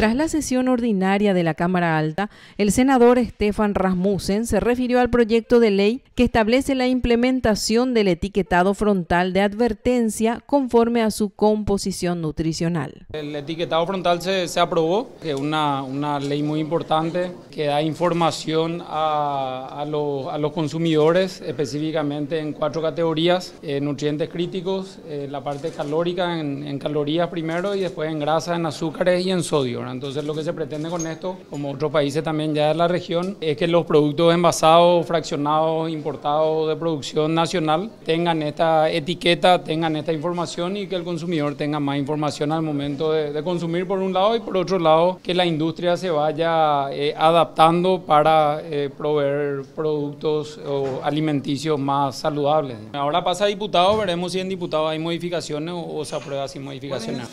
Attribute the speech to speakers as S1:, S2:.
S1: Tras la sesión ordinaria de la Cámara Alta, el senador Stefan Rasmussen se refirió al proyecto de ley que establece la implementación del etiquetado frontal de advertencia conforme a su composición nutricional.
S2: El etiquetado frontal se, se aprobó, que es una, una, ley muy importante que da información a, a, lo, a los consumidores, específicamente en cuatro categorías, eh, nutrientes críticos, eh, la parte calórica en, en calorías primero y después en grasa, en azúcares y en sodio. Entonces lo que se pretende con esto, como otros países también ya de la región, es que los productos envasados, fraccionados, importados de producción nacional tengan esta etiqueta, tengan esta información y que el consumidor tenga más información al momento de, de consumir por un lado y por otro lado que la industria se vaya eh, adaptando para eh, proveer productos o alimenticios más saludables. Ahora pasa a diputado, veremos si en diputado hay modificaciones o, o se aprueba sin modificaciones.